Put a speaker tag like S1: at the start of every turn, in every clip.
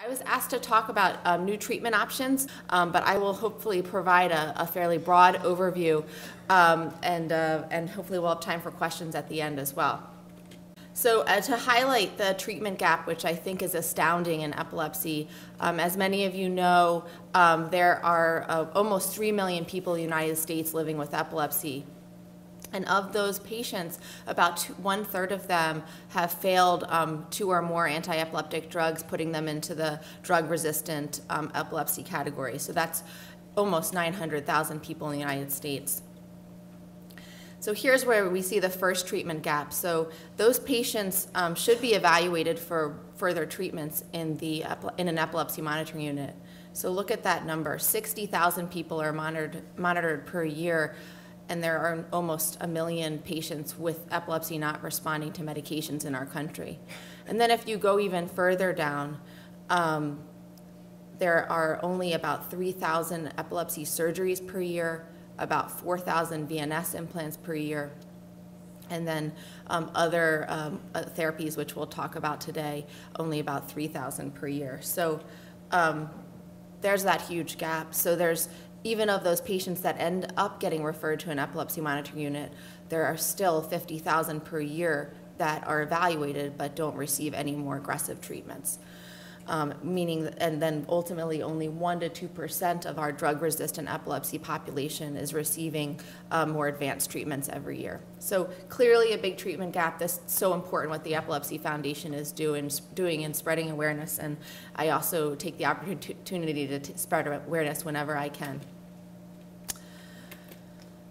S1: I was asked to talk about um, new treatment options, um, but I will hopefully provide a, a fairly broad overview, um, and, uh, and hopefully we'll have time for questions at the end as well. So uh, to highlight the treatment gap, which I think is astounding in epilepsy, um, as many of you know, um, there are uh, almost 3 million people in the United States living with epilepsy. And of those patients, about two, one third of them have failed um, two or more anti epileptic drugs, putting them into the drug resistant um, epilepsy category. So that's almost 900,000 people in the United States. So here's where we see the first treatment gap. So those patients um, should be evaluated for further treatments in, the, in an epilepsy monitoring unit. So look at that number 60,000 people are monitored, monitored per year and there are almost a million patients with epilepsy not responding to medications in our country. And then if you go even further down, um, there are only about 3,000 epilepsy surgeries per year, about 4,000 VNS implants per year, and then um, other um, uh, therapies, which we'll talk about today, only about 3,000 per year. So um, there's that huge gap. So there's even of those patients that end up getting referred to an epilepsy monitoring unit, there are still 50,000 per year that are evaluated but don't receive any more aggressive treatments um, meaning, and then ultimately only 1% to 2% of our drug resistant epilepsy population is receiving um, more advanced treatments every year. So clearly a big treatment gap. This is so important what the Epilepsy Foundation is doing, doing in spreading awareness, and I also take the opportunity to spread awareness whenever I can.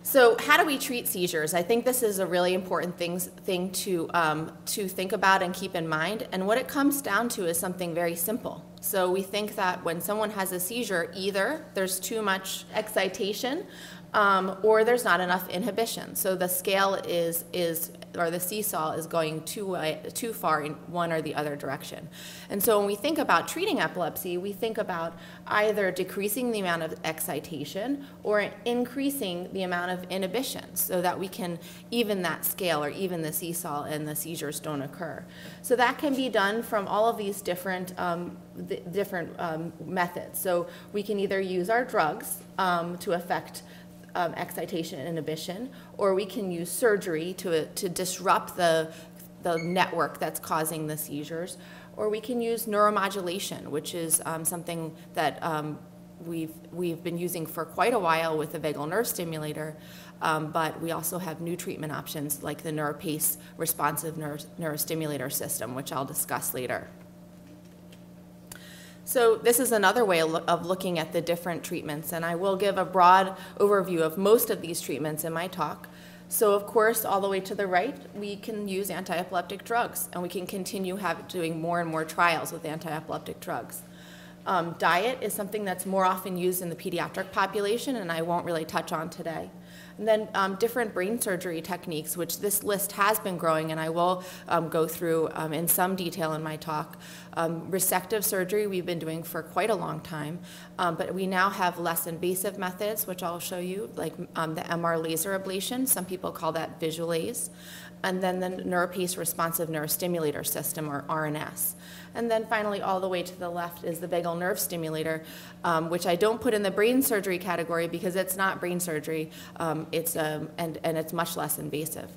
S1: So how do we treat seizures? I think this is a really important thing, thing to, um, to think about and keep in mind. And what it comes down to is something very simple. So we think that when someone has a seizure, either there's too much excitation um, or there's not enough inhibition. So the scale is, is or the seesaw is going too, too far in one or the other direction. And so when we think about treating epilepsy, we think about either decreasing the amount of excitation or increasing the amount of inhibition so that we can even that scale or even the seesaw and the seizures don't occur. So that can be done from all of these different, um, different um, methods. So we can either use our drugs um, to affect um, excitation and inhibition, or we can use surgery to, to disrupt the, the network that's causing the seizures, or we can use neuromodulation, which is um, something that um, we've, we've been using for quite a while with the vagal nerve stimulator, um, but we also have new treatment options like the NeuroPace responsive neuro neurostimulator system, which I'll discuss later. So this is another way of looking at the different treatments, and I will give a broad overview of most of these treatments in my talk. So of course, all the way to the right, we can use anti-epileptic drugs, and we can continue have, doing more and more trials with anti-epileptic drugs. Um, diet is something that's more often used in the pediatric population, and I won't really touch on today. And then um, different brain surgery techniques, which this list has been growing, and I will um, go through um, in some detail in my talk. Um, resective surgery we've been doing for quite a long time, um, but we now have less invasive methods, which I'll show you, like the MR laser ablation. Some people call that Visualase and then the NeuroPace Responsive Neurostimulator System, or RNS. And then finally, all the way to the left is the vagal nerve stimulator, um, which I don't put in the brain surgery category because it's not brain surgery, um, it's, um, and, and it's much less invasive.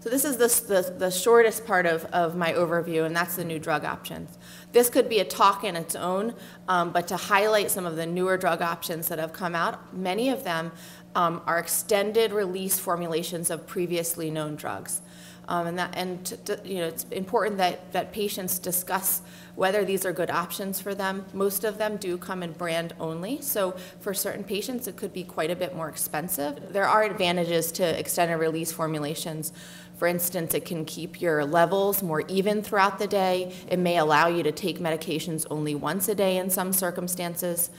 S1: So this is the, the, the, shortest part of, of my overview, and that's the new drug options. This could be a talk in its own, um, but to highlight some of the newer drug options that have come out, many of them um, are extended release formulations of previously known drugs. Um, and that, and to, you know, it's important that, that patients discuss whether these are good options for them. Most of them do come in brand only, so for certain patients it could be quite a bit more expensive. There are advantages to extended release formulations. For instance, it can keep your levels more even throughout the day. It may allow you to take medications only once a day in some circumstances.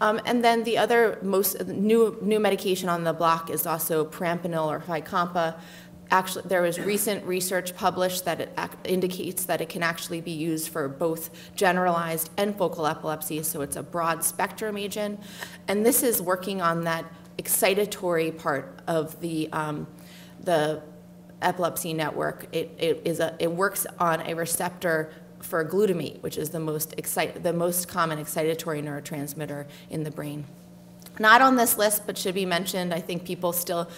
S1: Um, and then the other most new, new medication on the block is also perampanel or Fycompa. Actually, there was recent research published that it indicates that it can actually be used for both generalized and focal epilepsy, so it's a broad spectrum agent. And this is working on that excitatory part of the, um, the epilepsy network. It, it, is a, it works on a receptor for glutamate, which is the most, excite, the most common excitatory neurotransmitter in the brain. Not on this list, but should be mentioned. I think people still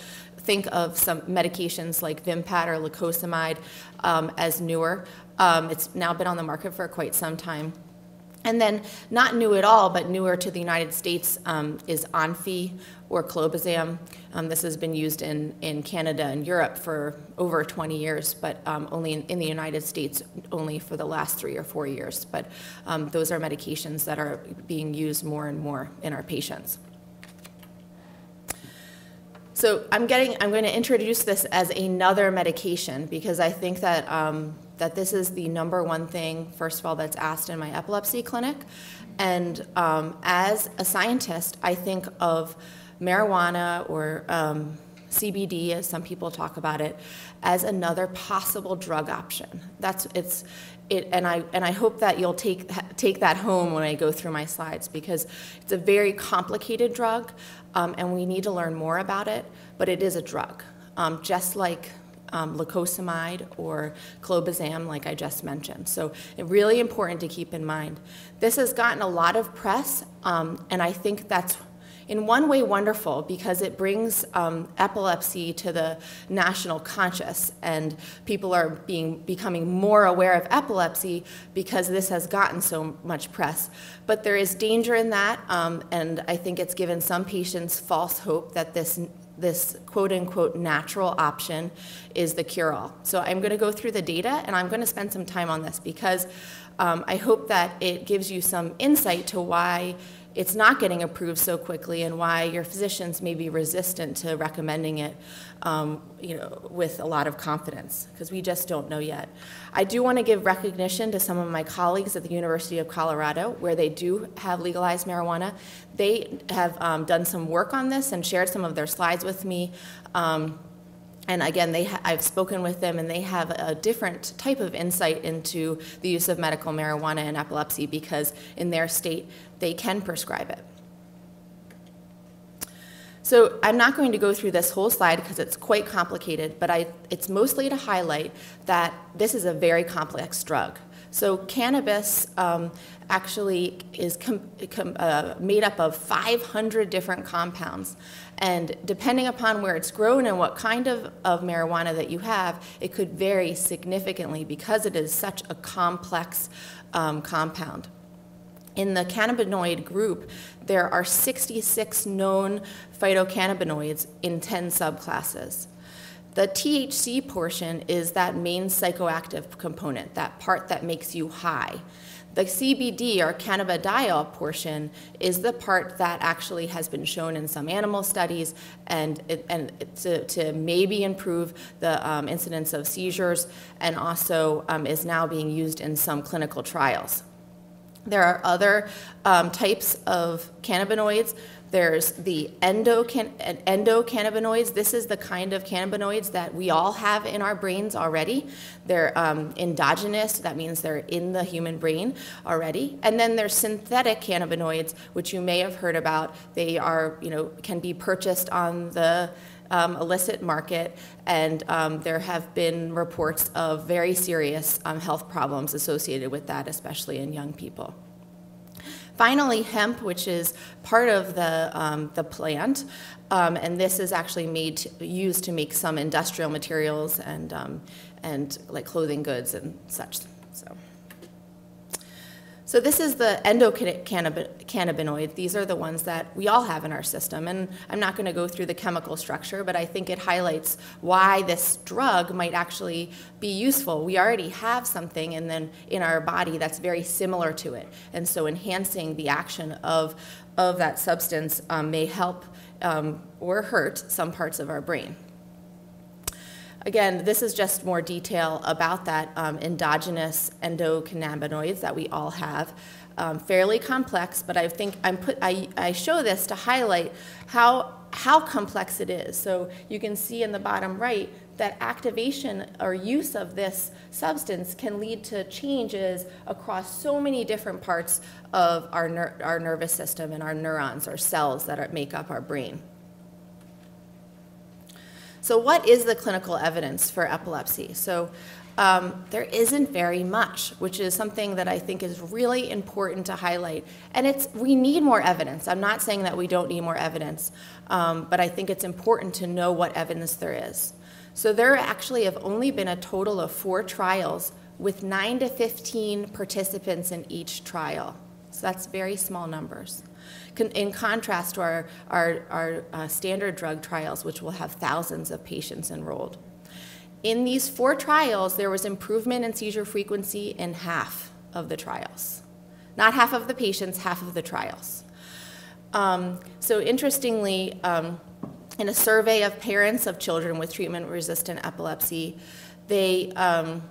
S1: think of some medications like Vimpat or lacosamide um, as newer. Um, it's now been on the market for quite some time. And then, not new at all, but newer to the United States um, is Onfi or clobazam. Um, this has been used in, in Canada and Europe for over 20 years, but um, only in, in, the United States only for the last three or four years. But um, those are medications that are being used more and more in our patients. So I'm getting, I'm going to introduce this as another medication because I think that um, that this is the number one thing, first of all, that's asked in my epilepsy clinic. And um, as a scientist, I think of marijuana or um, CBD, as some people talk about it, as another possible drug option. That's it's it, and I and I hope that you'll take take that home when I go through my slides because it's a very complicated drug, um, and we need to learn more about it. But it is a drug, um, just like um, lacosamide or clobazam, like I just mentioned. So really important to keep in mind. This has gotten a lot of press, um, and I think that's in one way wonderful because it brings um, epilepsy to the national conscious and people are being becoming more aware of epilepsy because this has gotten so much press but there is danger in that um, and i think it's given some patients false hope that this this quote unquote natural option is the cure all. So I'm going to go through the data and I'm going to spend some time on this because um, I hope that it gives you some insight to why it's not getting approved so quickly and why your physicians may be resistant to recommending it um, you know, with a lot of confidence, because we just don't know yet. I do want to give recognition to some of my colleagues at the University of Colorado, where they do have legalized marijuana. They have um, done some work on this and shared some of their slides with me. Um, and again, they I've spoken with them, and they have a different type of insight into the use of medical marijuana in epilepsy because in their state they can prescribe it. So I'm not going to go through this whole slide because it's quite complicated, but I, it's mostly to highlight that this is a very complex drug. So cannabis um, actually is uh, made up of 500 different compounds. And depending upon where it's grown and what kind of, of marijuana that you have, it could vary significantly because it is such a complex um, compound. In the cannabinoid group, there are 66 known phytocannabinoids in 10 subclasses. The THC portion is that main psychoactive component, that part that makes you high. The CBD or cannabidiol portion is the part that actually has been shown in some animal studies and, and to, to maybe improve the um, incidence of seizures and also um, is now being used in some clinical trials. There are other um, types of cannabinoids. There's the endocannabinoids. This is the kind of cannabinoids that we all have in our brains already. They're um, endogenous, that means they're in the human brain already. And then there's synthetic cannabinoids, which you may have heard about. They are, you know, can be purchased on the um, illicit market, and um, there have been reports of very serious um, health problems associated with that, especially in young people. Finally, hemp, which is part of the, um, the plant, um, and this is actually made to, used to make some industrial materials and, um, and like clothing goods and such. So. So this is the endocannabinoid. These are the ones that we all have in our system. And I'm not going to go through the chemical structure, but I think it highlights why this drug might actually be useful. We already have something in, then in our body that's very similar to it. And so enhancing the action of, of that substance um, may help um, or hurt some parts of our brain. Again, this is just more detail about that um, endogenous endocannabinoids that we all have. Um, fairly complex, but I think I'm put, I, I show this to highlight how, how complex it is. So you can see in the bottom right that activation or use of this substance can lead to changes across so many different parts of our, ner our nervous system and our neurons or cells that are, make up our brain. So what is the clinical evidence for epilepsy? So um, there isn't very much, which is something that I think is really important to highlight. And it's we need more evidence. I'm not saying that we don't need more evidence, um, but I think it's important to know what evidence there is. So there actually have only been a total of four trials with 9 to 15 participants in each trial. So that's very small numbers. In contrast to our, our, our uh, standard drug trials, which will have thousands of patients enrolled. In these four trials, there was improvement in seizure frequency in half of the trials. Not half of the patients, half of the trials. Um, so interestingly, um, in a survey of parents of children with treatment-resistant epilepsy, they um,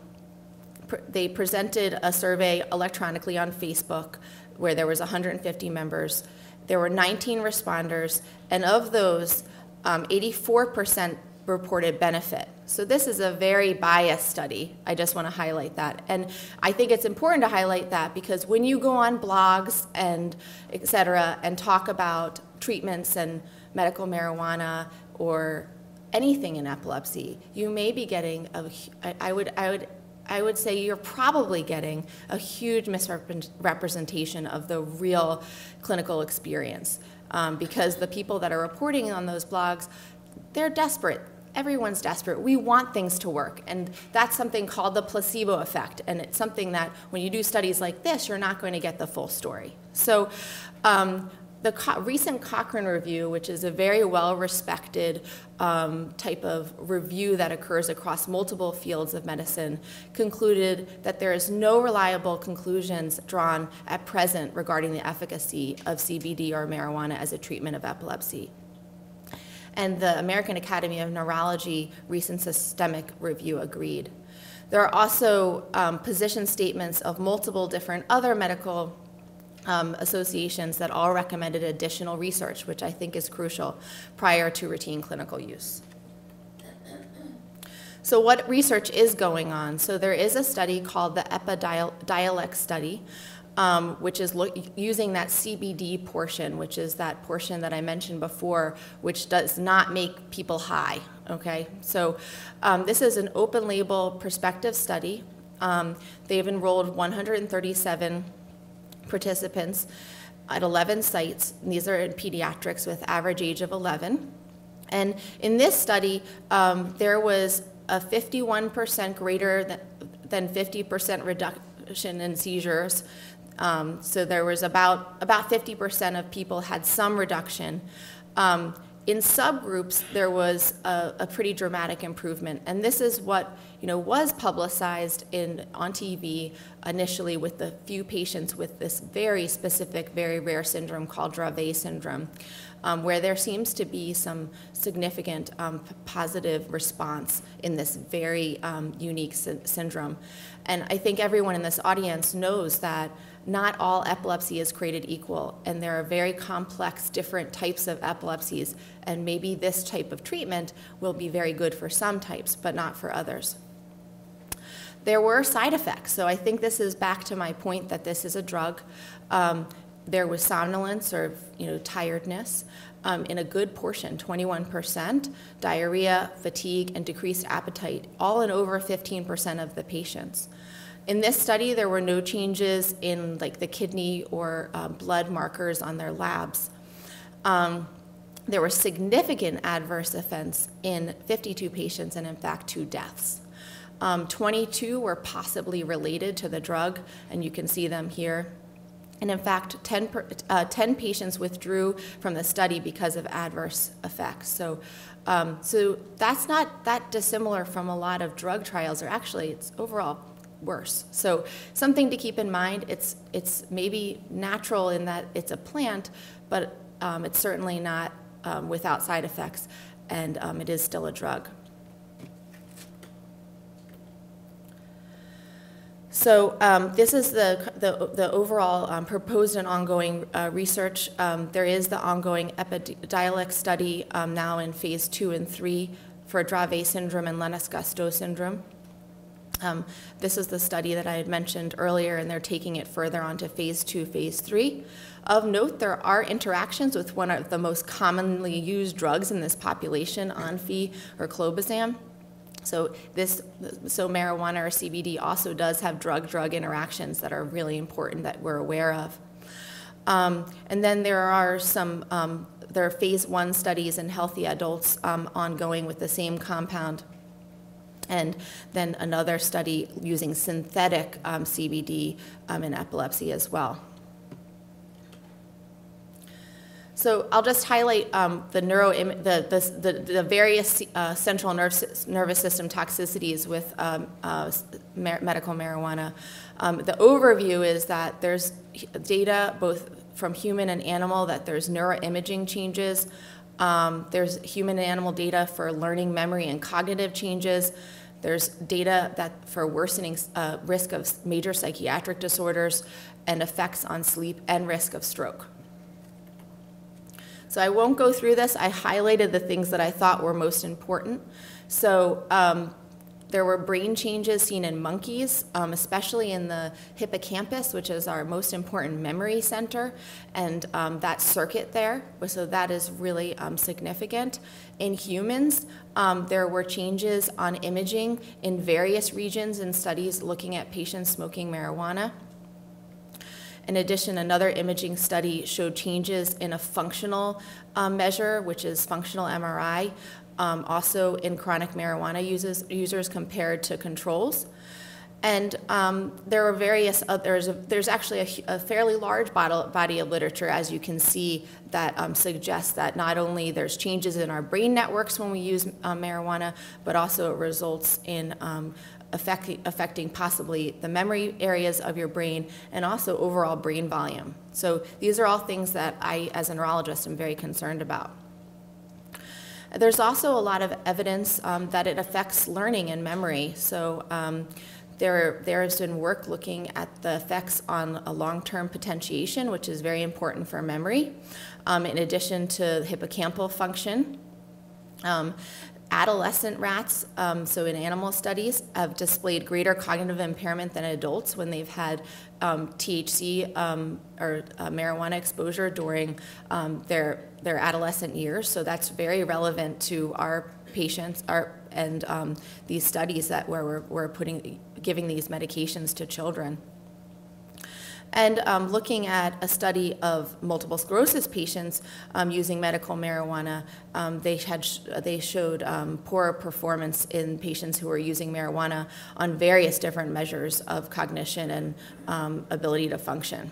S1: they presented a survey electronically on Facebook where there was 150 members. There were 19 responders, and of those, 84% um, reported benefit. So this is a very biased study. I just want to highlight that. And I think it's important to highlight that because when you go on blogs and et cetera and talk about treatments and medical marijuana or anything in epilepsy, you may be getting a, I would, I would I would say you're probably getting a huge misrepresentation of the real clinical experience um, because the people that are reporting on those blogs, they're desperate. Everyone's desperate. We want things to work. And that's something called the placebo effect. And it's something that when you do studies like this, you're not going to get the full story. So um, the Co recent Cochrane review, which is a very well-respected um, type of review that occurs across multiple fields of medicine, concluded that there is no reliable conclusions drawn at present regarding the efficacy of CBD or marijuana as a treatment of epilepsy. And the American Academy of Neurology recent systemic review agreed. There are also um, position statements of multiple different other medical um, associations that all recommended additional research, which I think is crucial prior to routine clinical use. So what research is going on? So there is a study called the EPIDIOLEX study, um, which is using that CBD portion, which is that portion that I mentioned before, which does not make people high, okay? So um, this is an open label prospective study. Um, they've enrolled 137 participants at 11 sites. These are in pediatrics with average age of 11. And in this study, um, there was a 51% greater than 50% reduction in seizures. Um, so there was about about 50% of people had some reduction. Um, in subgroups, there was a, a, pretty dramatic improvement, and this is what you know was publicized in on TV initially with the few patients with this very specific, very rare syndrome called Dravet syndrome, um, where there seems to be some significant um, positive response in this very um, unique sy syndrome, and I think everyone in this audience knows that not all epilepsy is created equal, and there are very complex, different types of epilepsies, and maybe this type of treatment will be very good for some types, but not for others. There were side effects, so I think this is back to my point that this is a drug. Um, there was somnolence or you know tiredness um, in a good portion, 21%, diarrhea, fatigue, and decreased appetite, all in over 15% of the patients. In this study, there were no changes in like the kidney or uh, blood markers on their labs. Um, there were significant adverse events in 52 patients and in fact two deaths. Um, 22 were possibly related to the drug, and you can see them here. And in fact, 10, per, uh, 10 patients withdrew from the study because of adverse effects. So, um, so that's not that dissimilar from a lot of drug trials, or actually, it's overall worse. So something to keep in mind, it's, it's maybe natural in that it's a plant, but um, it's certainly not um, without side effects, and um, it is still a drug. So um, this is the, the, the overall um, proposed and ongoing uh, research. Um, there is the ongoing Epidiolex study um, now in phase two and three for Dravet syndrome and Lennox-Gastaut syndrome. Um, this is the study that I had mentioned earlier, and they're taking it further onto phase two, phase three. Of note, there are interactions with one of the most commonly used drugs in this population, Onfi or clobazam. So this, so marijuana or CBD also does have drug-drug interactions that are really important that we're aware of. Um, and then there are some, um, there are phase one studies in healthy adults um, ongoing with the same compound. And then another study using synthetic um, CBD um, in epilepsy as well. So I'll just highlight um, the neuro the, the, the, various uh, central nerve, nervous system toxicities with um, uh, medical marijuana. Um, the overview is that there's data both from human and animal that there's neuroimaging changes. Um, there's human and animal data for learning, memory, and cognitive changes. There's data that for worsening uh, risk of major psychiatric disorders and effects on sleep and risk of stroke. So I won't go through this. I highlighted the things that I thought were most important. So um, there were brain changes seen in monkeys, um, especially in the hippocampus, which is our most important memory center, and um, that circuit there. So that is really um, significant. In humans, um, there were changes on imaging in various regions in studies looking at patients smoking marijuana. In addition, another imaging study showed changes in a functional um, measure, which is functional MRI, um, also in chronic marijuana users, users compared to controls. And um, there are various others, there's actually a, a fairly large body of literature, as you can see, that um, suggests that not only there's changes in our brain networks when we use uh, marijuana, but also it results in um, affecting, affecting possibly the memory areas of your brain and also overall brain volume. So these are all things that I, as a neurologist, am very concerned about. There's also a lot of evidence um, that it affects learning and memory. So um, there, there has been work looking at the effects on a long-term potentiation, which is very important for memory, um, in addition to hippocampal function. Um, Adolescent rats, um, so in animal studies, have displayed greater cognitive impairment than adults when they've had um, THC um, or uh, marijuana exposure during um, their their adolescent years. So that's very relevant to our patients, our and um, these studies that where we're, we're putting giving these medications to children. And um, looking at a study of multiple sclerosis patients um, using medical marijuana, um, they, had sh they showed um, poor performance in patients who were using marijuana on various different measures of cognition and um, ability to function.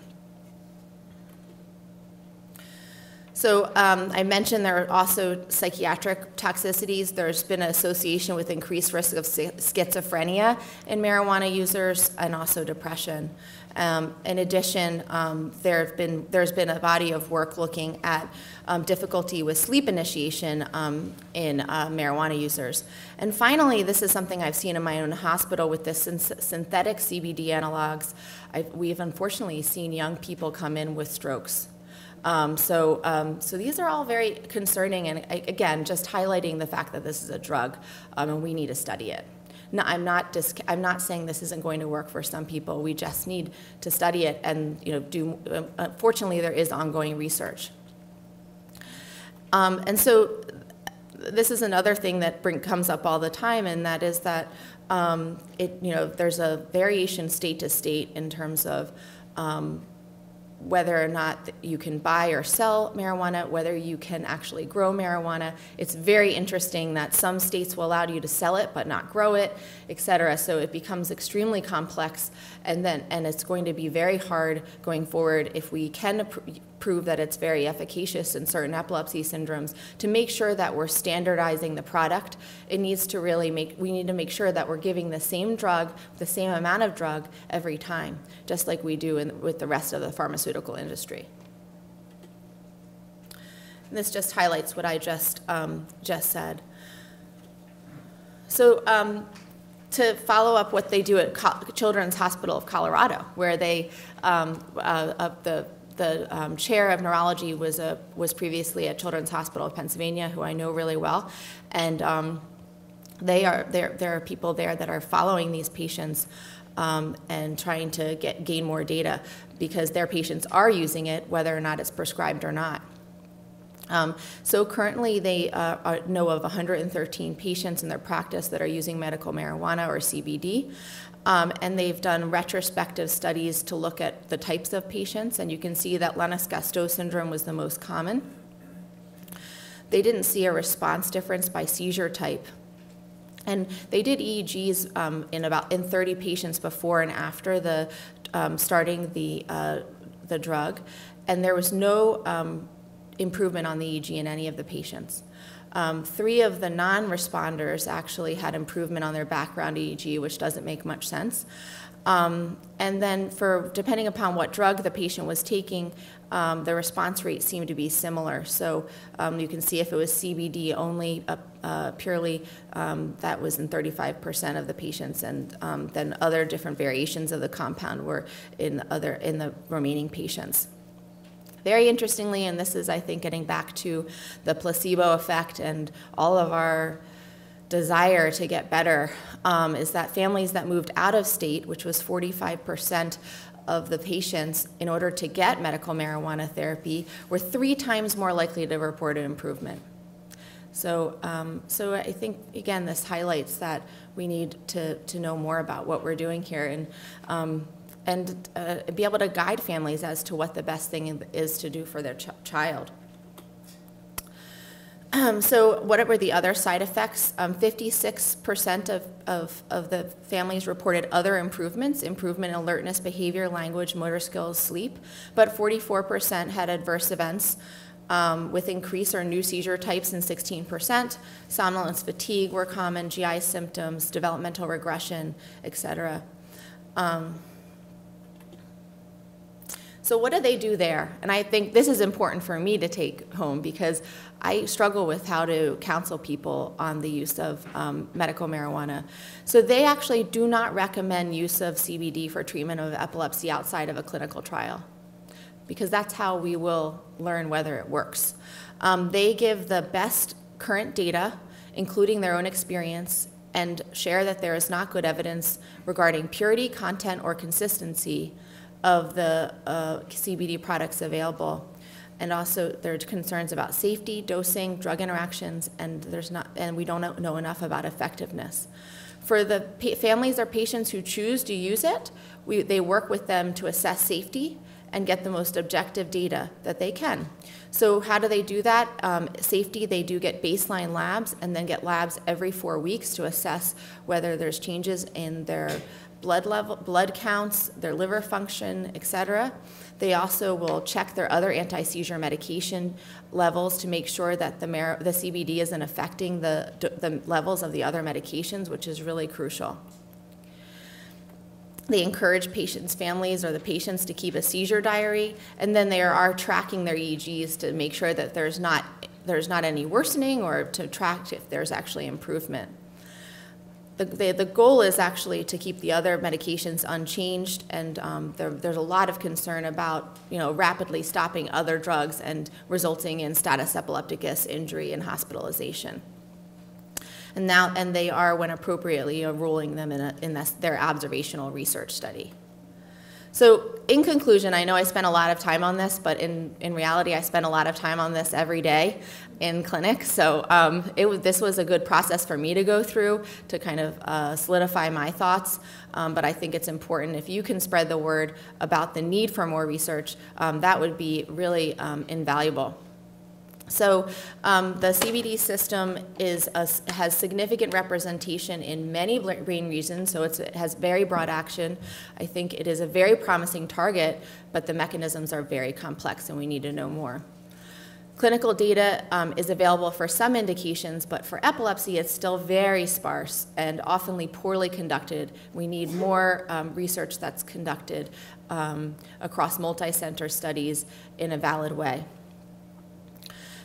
S1: So um, I mentioned there are also psychiatric toxicities. There's been an association with increased risk of schizophrenia in marijuana users and also depression. Um, in addition, um, there been, there's been a body of work looking at um, difficulty with sleep initiation um, in uh, marijuana users. And finally, this is something I've seen in my own hospital with the synthetic CBD analogs. I've, we've unfortunately seen young people come in with strokes. Um, so, um, so these are all very concerning, and again, just highlighting the fact that this is a drug, um, and we need to study it. No, I'm not I'm not saying this isn't going to work for some people. We just need to study it and you know do. Uh, fortunately, there is ongoing research. Um, and so this is another thing that bring, comes up all the time, and that is that um, it you know there's a variation state to state in terms of um, whether or not you can buy or sell marijuana, whether you can actually grow marijuana. It's very interesting that some states will allow you to sell it but not grow it, et cetera. So it becomes extremely complex, and then and it's going to be very hard going forward if we can prove that it's very efficacious in certain epilepsy syndromes, to make sure that we're standardizing the product, it needs to really make, we need to make sure that we're giving the same drug, the same amount of drug every time, just like we do in, with the rest of the pharmaceutical industry. And this just highlights what I just, um, just said. So um, to follow up what they do at Co Children's Hospital of Colorado, where they, um, uh, the the um, chair of neurology was a was previously at Children's Hospital of Pennsylvania, who I know really well, and um, they are there. There are people there that are following these patients um, and trying to get gain more data because their patients are using it, whether or not it's prescribed or not. Um, so currently, they uh, are, know of 113 patients in their practice that are using medical marijuana or CBD. Um, and they've done retrospective studies to look at the types of patients, and you can see that Lennox-Gastaut syndrome was the most common. They didn't see a response difference by seizure type. And they did EEGs um, in about in 30 patients before and after the um, starting the uh, the drug, and there was no um, improvement on the EEG in any of the patients. Um, three of the non-responders actually had improvement on their background EEG, which doesn't make much sense. Um, and then for depending upon what drug the patient was taking, um, the response rate seemed to be similar. So um, you can see if it was CBD only, uh, uh, purely, um, that was in 35% of the patients, and um, then other different variations of the compound were in other in the remaining patients. Very interestingly, and this is, I think, getting back to the placebo effect and all of our desire to get better, um, is that families that moved out of state, which was 45% of the patients, in order to get medical marijuana therapy, were three times more likely to report an improvement. So, um, so I think again, this highlights that we need to, to know more about what we're doing here, and um, and uh, be able to guide families as to what the best thing is to do for their ch child. Um, so what were the other side effects? 56% um, of, of, of the families reported other improvements, improvement in alertness, behavior, language, motor skills, sleep, but 44% had adverse events um, with increase or new seizure types in 16%. Somnolence, fatigue were common, GI symptoms, developmental regression, et cetera. So what do they do there? And I think this is important for me to take home because I struggle with how to counsel people on the use of um, medical marijuana. So they actually do not recommend use of CBD for treatment of epilepsy outside of a clinical trial because that's how we will learn whether it works. Um, they give the best current data, including their own experience, and share that there is not good evidence regarding purity, content, or consistency of the uh, CBD products available. And also, there are concerns about safety, dosing, drug interactions, and there's not, and we don't know enough about effectiveness. For the families or patients who choose to use it, we, they work with them to assess safety and get the most objective data that they can. So how do they do that? Um, safety, they do get baseline labs and then get labs every four weeks to assess whether there's changes in their blood level, blood counts, their liver function, et cetera. They also will check their other anti-seizure medication levels to make sure that the, the CBD isn't affecting the, the levels of the other medications, which is really crucial. They encourage patients' families or the patients to keep a seizure diary, and then they are tracking their EEGs to make sure that there's not, there's not any worsening or to track if there's actually improvement the, the, the, goal is actually to keep the other medications unchanged, and um, there, there's a lot of concern about you know rapidly stopping other drugs and resulting in status epilepticus injury and hospitalization. And now, and they are, when appropriately, enrolling them in, a, in this, their observational research study. So in conclusion, I know I spent a lot of time on this, but in, in reality, I spend a lot of time on this every day in clinic. So um, it, this was a good process for me to go through to kind of uh, solidify my thoughts. Um, but I think it's important if you can spread the word about the need for more research, um, that would be really um, invaluable. So um, the CBD system is a, has significant representation in many brain regions, so it has very broad action. I think it is a very promising target, but the mechanisms are very complex and we need to know more. Clinical data um, is available for some indications, but for epilepsy, it's still very sparse and oftenly poorly conducted. We need more um, research that's conducted um, across multi-center studies in a valid way.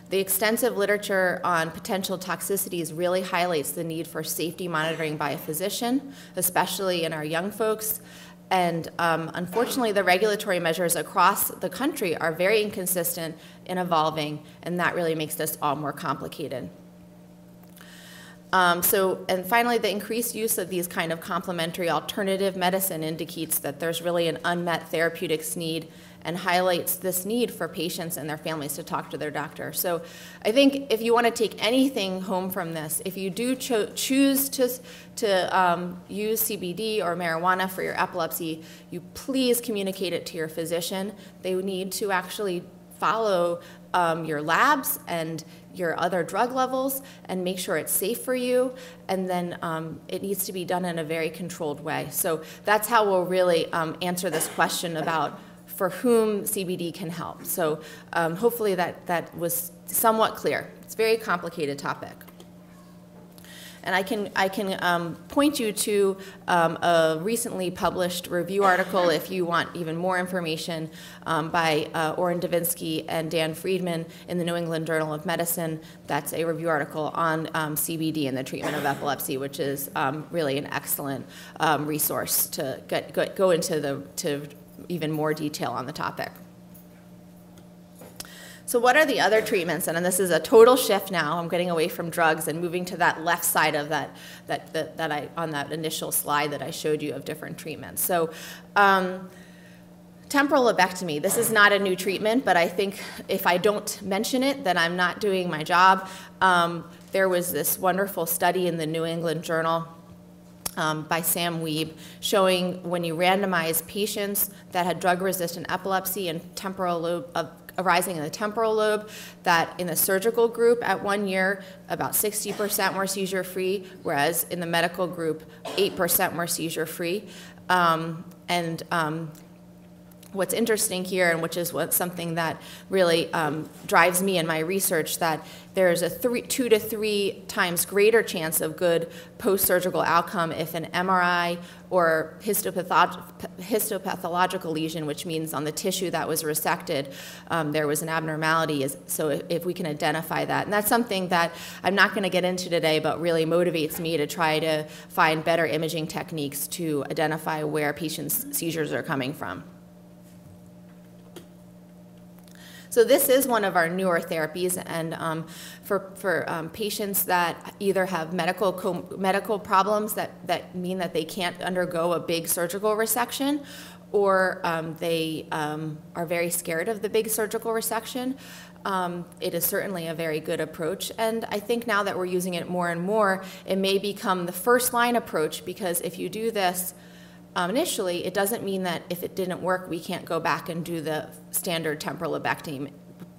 S1: The extensive literature on potential toxicities really highlights the need for safety monitoring by a physician, especially in our young folks. And um, unfortunately, the regulatory measures across the country are very inconsistent and evolving, and that really makes this all more complicated. Um, so, and finally, the increased use of these kind of complementary alternative medicine indicates that there's really an unmet therapeutics need and highlights this need for patients and their families to talk to their doctor. So I think if you want to take anything home from this, if you do cho choose to, to um, use CBD or marijuana for your epilepsy, you please communicate it to your physician. They need to actually follow um, your labs and your other drug levels and make sure it's safe for you. And then um, it needs to be done in a very controlled way. So that's how we'll really um, answer this question about for whom CBD can help. So um, hopefully that, that was somewhat clear. It's a very complicated topic. And I can, I can um, point you to um, a recently published review article if you want even more information um, by uh, Orrin Devinsky and Dan Friedman in the New England Journal of Medicine. That's a review article on um, CBD and the treatment of epilepsy, which is um, really an excellent um, resource to get, go, go into the, to even more detail on the topic. So what are the other treatments? And, this is a total shift now. I'm getting away from drugs and moving to that left side of that, that, that, that I, on that initial slide that I showed you of different treatments. So um, temporal lobectomy, this is not a new treatment, but I think if I don't mention it, then I'm not doing my job. Um, there was this wonderful study in the New England Journal um, by Sam Wiebe showing when you randomize patients that had drug-resistant epilepsy and temporal lobe arising in the temporal lobe, that in the surgical group at one year, about 60% were seizure-free, whereas in the medical group, 8% were seizure-free. Um, and um, what's interesting here, and which is what something that really um, drives me in my research, that there's a three, two to three times greater chance of good post-surgical outcome if an MRI or histopathological lesion, which means on the tissue that was resected, um, there was an abnormality. So if, if we can identify that, and that's something that I'm not going to get into today, but really motivates me to try to find better imaging techniques to identify where patients' seizures are coming from. So this is one of our newer therapies, and um, for, for um, patients that either have medical, medical problems that, that mean that they can't undergo a big surgical resection, or um, they um, are very scared of the big surgical resection, um, it is certainly a very good approach. And I think now that we're using it more and more, it may become the first line approach because if you do this, um, initially, it doesn't mean that if it didn't work, we can't go back and do the standard temporal lobectomy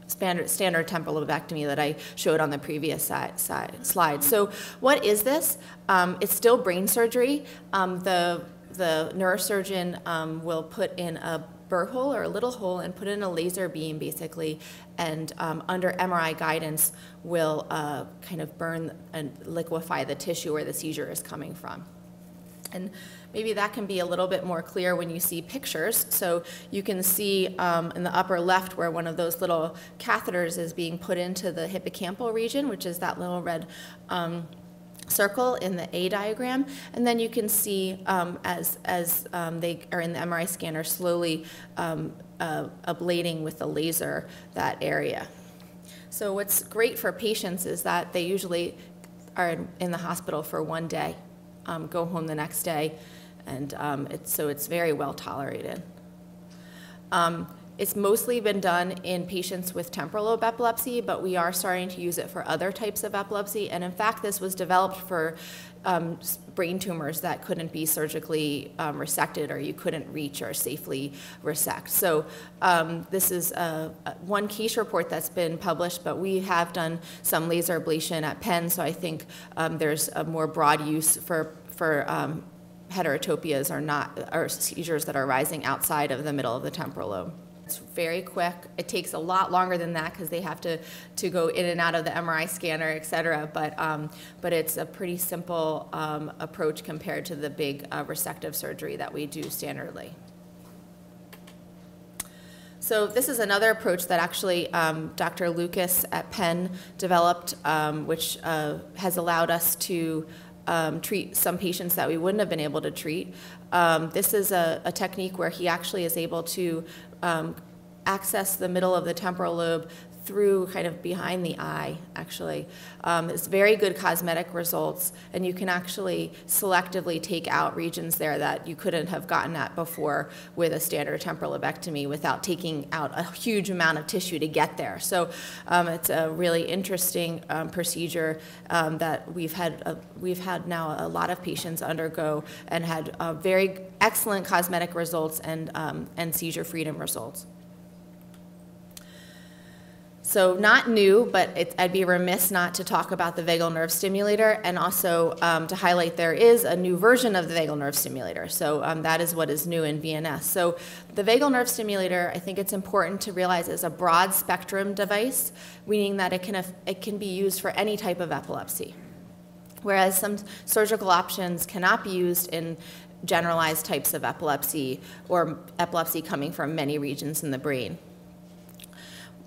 S1: standard, standard temporal lobectomy that I showed on the previous side, side, slide. So what is this? Um, it's still brain surgery. Um, the, the neurosurgeon um, will put in a burr hole or a little hole and put in a laser beam basically and um, under MRI guidance will uh, kind of burn and liquefy the tissue where the seizure is coming from. And maybe that can be a little bit more clear when you see pictures. So you can see um, in the upper left where one of those little catheters is being put into the hippocampal region, which is that little red um, circle in the A diagram, and then you can see um, as, as um, they are in the MRI scanner slowly um, uh, ablating with the laser that area. So what's great for patients is that they usually are in the hospital for one day um, go home the next day, and um, it's, so it's very well tolerated. Um, it's mostly been done in patients with temporal lobe epilepsy, but we are starting to use it for other types of epilepsy. And in fact, this was developed for um, brain tumors that couldn't be surgically um, resected or you couldn't reach or safely resect. So um, this is a, a one case report that's been published, but we have done some laser ablation at Penn, so I think um, there's a more broad use for for um, heterotopias are not, or seizures that are rising outside of the middle of the temporal lobe. It's very quick. It takes a lot longer than that because they have to, to go in and out of the MRI scanner, et cetera. But, um, but it's a pretty simple um, approach compared to the big uh, resective surgery that we do standardly. So this is another approach that actually um, Dr. Lucas at Penn developed, um, which uh, has allowed us to um, treat some patients that we wouldn't have been able to treat. Um, this is a, a, technique where he actually is able to um, access the middle of the temporal lobe through kind of behind the eye, actually. Um, it's very good cosmetic results, and you can actually selectively take out regions there that you couldn't have gotten at before with a standard temporal lobectomy without taking out a huge amount of tissue to get there. So um, it's a really interesting um, procedure um, that we've had uh, we've had now a lot of patients undergo and had uh, very excellent cosmetic results and um, and seizure freedom results. So not new, but it, I'd be remiss not to talk about the vagal nerve stimulator and also um, to highlight there is a new version of the vagal nerve stimulator. So um, that is what is new in VNS. So the vagal nerve stimulator, I think it's important to realize is a broad spectrum device, meaning that it can, it can be used for any type of epilepsy. Whereas some surgical options cannot be used in generalized types of epilepsy or epilepsy coming from many regions in the brain.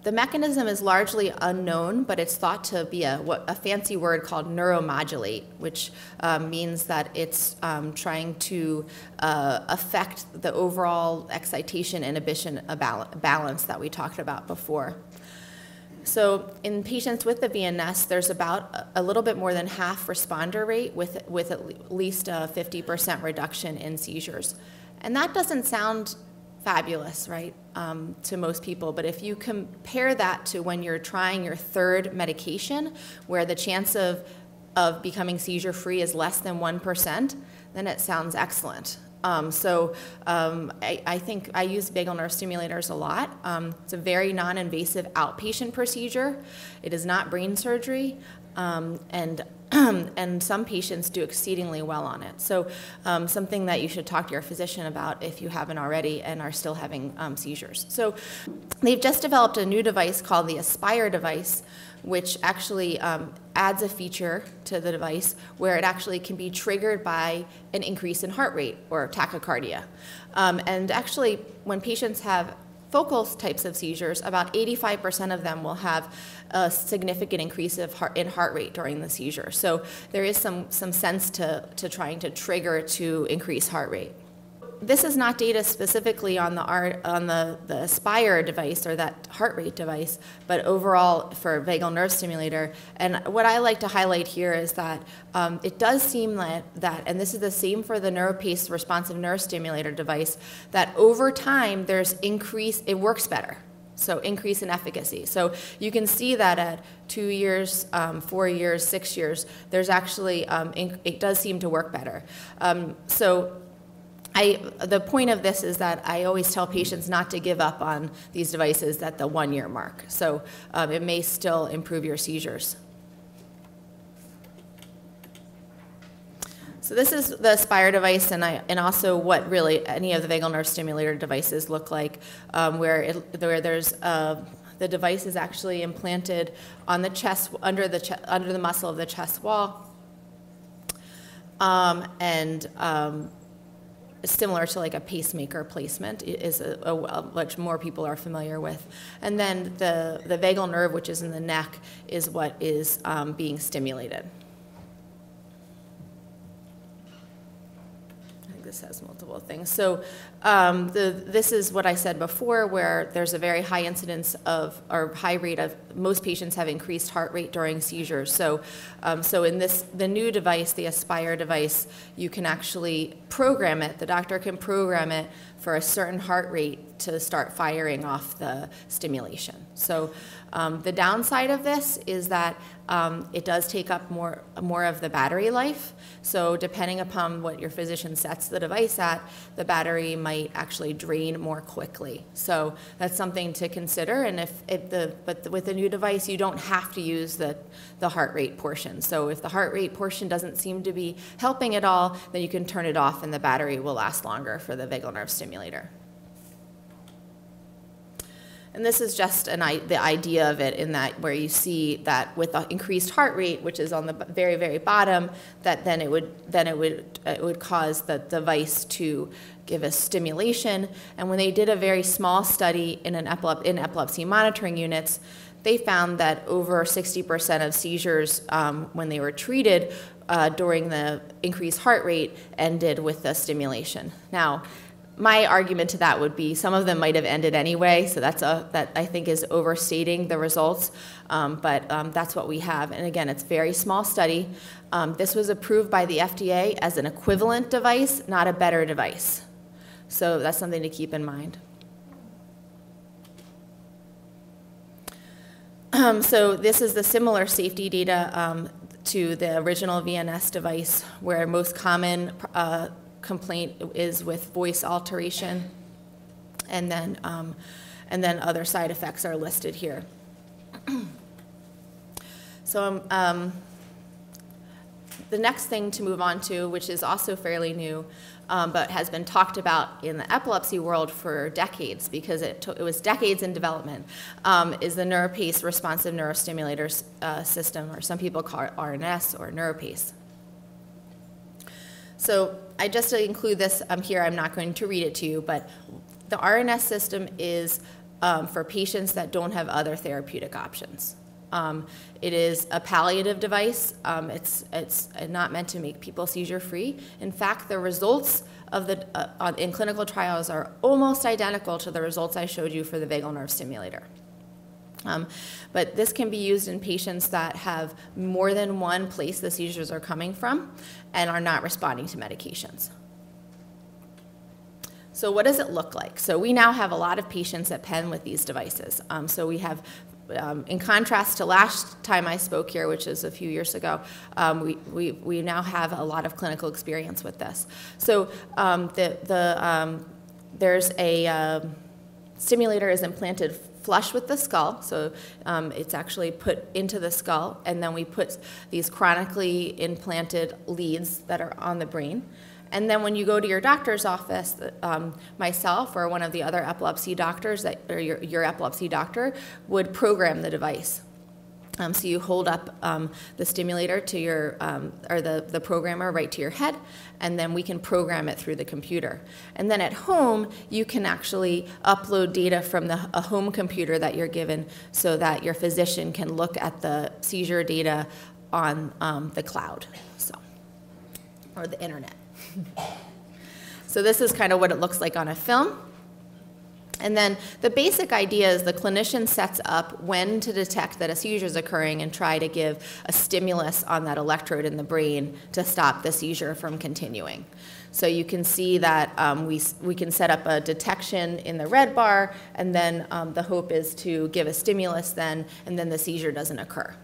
S1: The mechanism is largely unknown, but it's thought to be a, what, a fancy word called neuromodulate, which um, means that it's um, trying to uh, affect the overall excitation inhibition balance that we talked about before. So in patients with the VNS, there's about a little bit more than half responder rate with, with at least a 50% reduction in seizures. And that doesn't sound fabulous, right, um, to most people. But if you compare that to when you're trying your third medication, where the chance of, of becoming seizure free is less than 1%, then it sounds excellent. Um, so um, I, I, think I use vagal nerve stimulators a lot. Um, it's a very non-invasive outpatient procedure. It is not brain surgery, um, and and some patients do exceedingly well on it. So um, something that you should talk to your physician about if you haven't already and are still having um, seizures. So they've just developed a new device called the Aspire device, which actually um, adds a feature to the device where it actually can be triggered by an increase in heart rate or tachycardia. Um, and actually, when patients have focal types of seizures, about 85% of them will have a significant increase heart, in heart rate during the seizure. So there is some, some sense to, to trying to trigger to increase heart rate this is not data specifically on the on the, the Aspire device or that heart rate device, but overall for vagal nerve stimulator. And what I like to highlight here is that um, it does seem that, that, and this is the same for the NeuroPace responsive nerve stimulator device, that over time there's increase, it works better. So increase in efficacy. So you can see that at two years, um, four years, six years, there's actually, um, it does seem to work better. Um, so I, the point of this is that I always tell patients not to give up on these devices at the one year mark. So um, it may still improve your seizures. So this is the Aspire device and, I, and also what really any of the vagal nerve stimulator devices look like, um, where, it, where there's uh, the device is actually implanted on the chest, under the, under the muscle of the chest wall. Um, and um, similar to like a pacemaker placement is a, a, a, which more people are familiar with. And then the, the vagal nerve, which is in the neck, is what is um, being stimulated. This has multiple things. So um, the, this is what I said before, where there's a very high incidence of, or high rate of, most patients have increased heart rate during seizures. So, um, so in this, the new device, the Aspire device, you can actually program it. The doctor can program it for a certain heart rate to start firing off the stimulation. So um, the downside of this is that um, it does take up more, more of the battery life. So depending upon what your physician sets the device at, the battery might actually drain more quickly. So that's something to consider. And if, if the, but with the new device, you don't have to use the, the heart rate portion. So if the heart rate portion doesn't seem to be helping at all, then you can turn it off and the battery will last longer for the vagal nerve stimulator. And this is just an, the idea of it in that where you see that with the increased heart rate, which is on the very, very bottom, that then it would, then it would, it would cause the device to give a stimulation. And when they did a very small study in, an in epilepsy monitoring units, they found that over 60% of seizures um, when they were treated uh, during the increased heart rate ended with the stimulation. Now, my argument to that would be some of them might have ended anyway, so that's a, that I think is overstating the results, um, but um, that's what we have. And again, it's very small study. Um, this was approved by the FDA as an equivalent device, not a better device. So that's something to keep in mind. Um, so this is the similar safety data um, to the original VNS device, where most common uh, complaint is with voice alteration, and then um, and then other side effects are listed here. so um, um, the next thing to move on to, which is also fairly new, um, but has been talked about in the epilepsy world for decades because it, it was decades in development, um, is the NeuroPace responsive neurostimulator uh, system, or some people call it RNS or NeuroPace. So I just include this um, here, I'm not going to read it to you, but the RNS system is um, for patients that don't have other therapeutic options. Um, it is a palliative device. Um, it's, it's not meant to make people seizure free. In fact, the results of the, uh, in clinical trials are almost identical to the results I showed you for the vagal nerve stimulator. Um, but this can be used in patients that have more than one place the seizures are coming from and are not responding to medications. So what does it look like? So we now have a lot of patients at Penn with these devices. Um, so we have um, in contrast to last time I spoke here, which is a few years ago, um, we, we, we now have a lot of clinical experience with this. So um, the, the, um, there's a uh, stimulator is implanted flush with the skull, so um, it's actually put into the skull, and then we put these chronically implanted leads that are on the brain. And then when you go to your doctor's office, um, myself or one of the other epilepsy doctors, that, or your, your epilepsy doctor, would program the device. Um, so you hold up um, the stimulator to your, um, or the, the programmer right to your head, and then we can program it through the computer. And then at home, you can actually upload data from the, a home computer that you're given so that your physician can look at the seizure data on um, the cloud, so, or the internet so this is kind of what it looks like on a film. And then the basic idea is the clinician sets up when to detect that a seizure is occurring and try to give a stimulus on that electrode in the brain to stop the seizure from continuing. So you can see that um, we, we can set up a detection in the red bar, and then um, the hope is to give a stimulus then, and then the seizure doesn't occur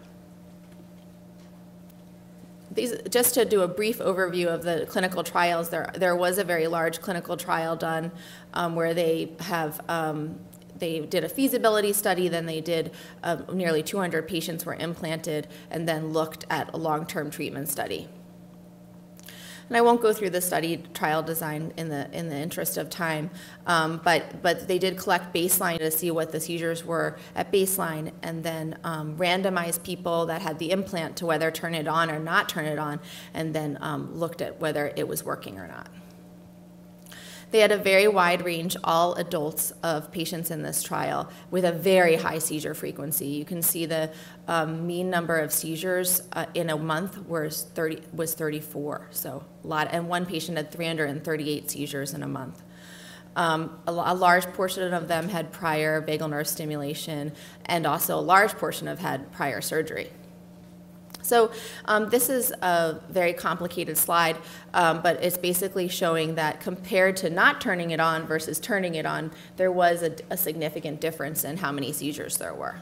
S1: these, just to do a brief overview of the clinical trials, there, there was a very large clinical trial done um, where they have um, they did a feasibility study, then they did uh, nearly 200 patients were implanted, and then looked at a long-term treatment study. And I won't go through the study trial design in the, in the interest of time, um, but, but they did collect baseline to see what the seizures were at baseline and then um, randomize people that had the implant to whether turn it on or not turn it on, and then um, looked at whether it was working or not. They had a very wide range, all adults, of patients in this trial with a very high seizure frequency. You can see the um, mean number of seizures uh, in a month was 30 was 34. So a lot, and one patient had 338 seizures in a month. Um, a, a, large portion of them had prior vagal nerve stimulation, and also a large portion have had prior surgery. So um, this is a very complicated slide, um, but it's basically showing that compared to not turning it on versus turning it on, there was a, a significant difference in how many seizures there were.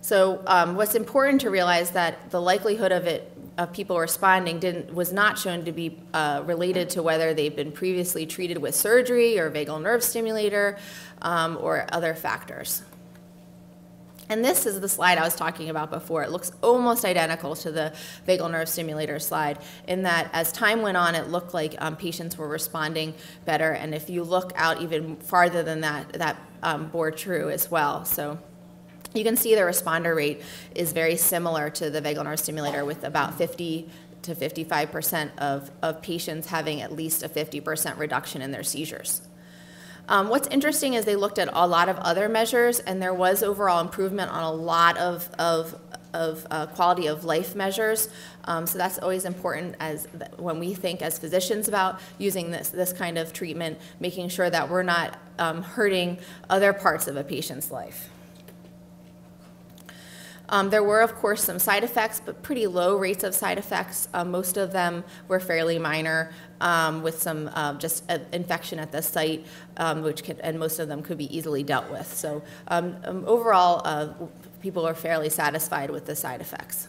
S1: So um, what's important to realize that the likelihood of it of people responding didn't was not shown to be uh, related to whether they've been previously treated with surgery or vagal nerve stimulator um, or other factors. And this is the slide I was talking about before. It looks almost identical to the vagal nerve stimulator slide in that as time went on, it looked like um, patients were responding better. And if you look out even farther than that, that um, bore true as well. So you can see the responder rate is very similar to the vagal nerve stimulator with about 50 to 55% of, of patients having at least a 50% reduction in their seizures. Um, what's interesting is they looked at a lot of other measures, and there was overall improvement on a lot of, of of uh, quality of life measures. Um, so that's always important as when we think as physicians about using this, this kind of treatment, making sure that we're not um, hurting other parts of a patient's life. Um, there were, of course, some side effects, but pretty low rates of side effects. Um, most of them were fairly minor, um, with some uh, just uh, infection at the site, um, which could, and most of them could be easily dealt with. So um, um, overall, uh, people are fairly satisfied with the side effects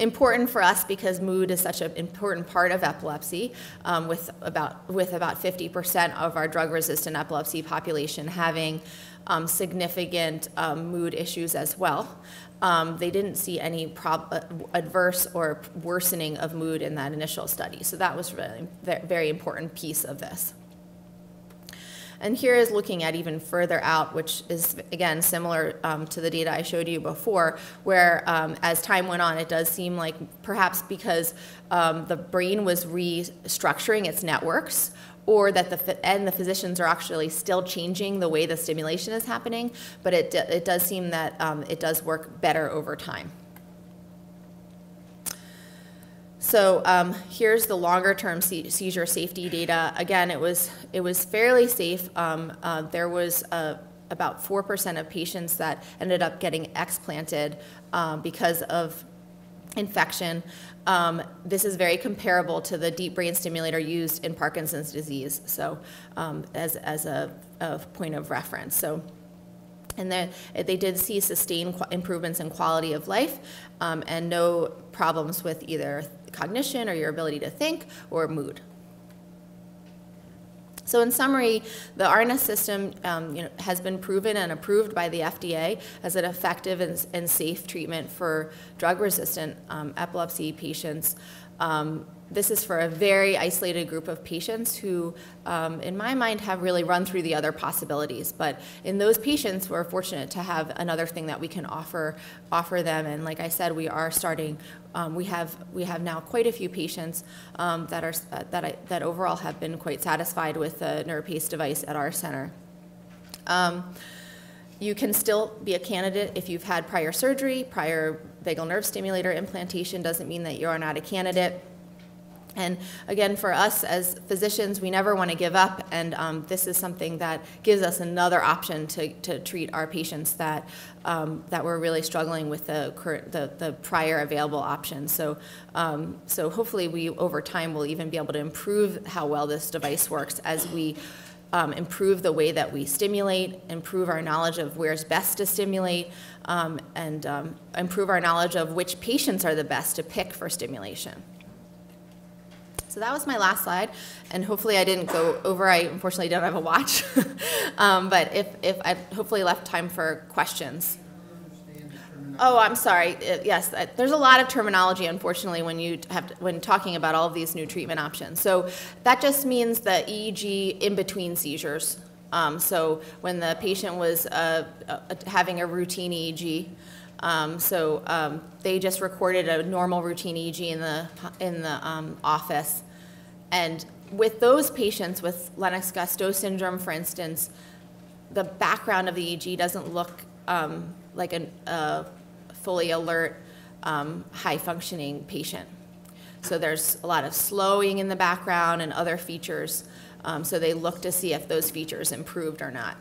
S1: important for us because mood is such an important part of epilepsy, um, with about with about 50% of our drug-resistant epilepsy population having um, significant um, mood issues as well. Um, they didn't see any uh, adverse or worsening of mood in that initial study. So that was really very important piece of this. And here is looking at even further out, which is, again, similar um, to the data I showed you before, where um, as time went on, it does seem like perhaps because um, the brain was restructuring its networks, or that the and the physicians are actually still changing the way the stimulation is happening, but it, it does seem that um, it does work better over time. So um, here's the longer term seizure safety data. Again, it was, it was fairly safe. Um, uh, there was uh, about 4% of patients that ended up getting explanted um, because of infection. Um, this is very comparable to the deep brain stimulator used in Parkinson's disease, so um, as, as a, a, point of reference. So, and then they did see sustained improvements in quality of life um, and no problems with either cognition or your ability to think or mood. So in summary, the RNS system um, you know, has been proven and approved by the FDA as an effective and, and safe treatment for drug-resistant um, epilepsy patients. Um, this is for a very isolated group of patients who, um, in my mind, have really run through the other possibilities. But in those patients, we're fortunate to have another thing that we can offer offer them. And like I said, we are starting. Um, we have we have now quite a few patients um, that are uh, that I, that overall have been quite satisfied with the NeuroPace device at our center. Um, you can still be a candidate if you've had prior surgery, prior vagal nerve stimulator implantation doesn't mean that you are not a candidate. And again, for us as physicians, we never want to give up, and um, this is something that gives us another option to, to treat our patients that um, that were really struggling with the the, the prior available options. So, um, so hopefully, we over time will even be able to improve how well this device works as we. Um, improve the way that we stimulate, improve our knowledge of where's best to stimulate, um, and um, improve our knowledge of which patients are the best to pick for stimulation. So that was my last slide, and hopefully I didn't go over. I unfortunately don't have a watch, um, but if, if I hopefully left time for questions. Oh, I'm sorry. Uh, yes, uh, there's a lot of terminology, unfortunately, when you have to, when talking about all of these new treatment options. So that just means the EEG in between seizures. Um, so when the patient was uh, uh, having a routine EEG, um, so um, they just recorded a normal routine EEG in the in the um, office, and with those patients with Lennox-Gastaut syndrome, for instance, the background of the EEG doesn't look um, like a, fully alert, um, high-functioning patient. So there's a lot of slowing in the background and other features. Um, so they look to see if those features improved or not.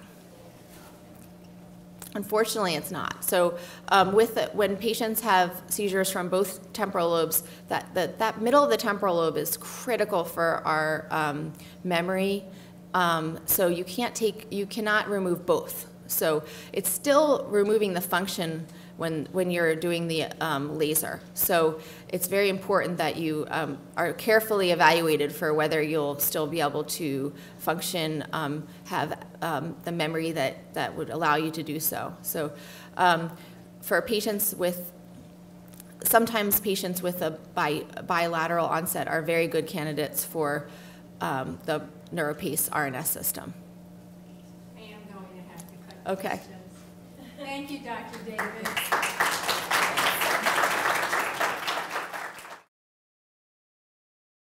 S1: Unfortunately, it's not. So, um, with it, when patients have seizures from both temporal lobes, that, that, that middle of the temporal lobe is critical for our um, memory. Um, so you can't take, you cannot remove both. So it's still removing the function when, when you're doing the um, laser. So it's very important that you um, are carefully evaluated for whether you'll still be able to function, um, have um, the memory that, that would allow you to do so. So um, for patients with, sometimes patients with a bi bilateral onset are very good candidates for um, the NeuroPace RNS system.
S2: I am going to have to cut.
S1: Okay.
S2: Thank you, Dr. Davis.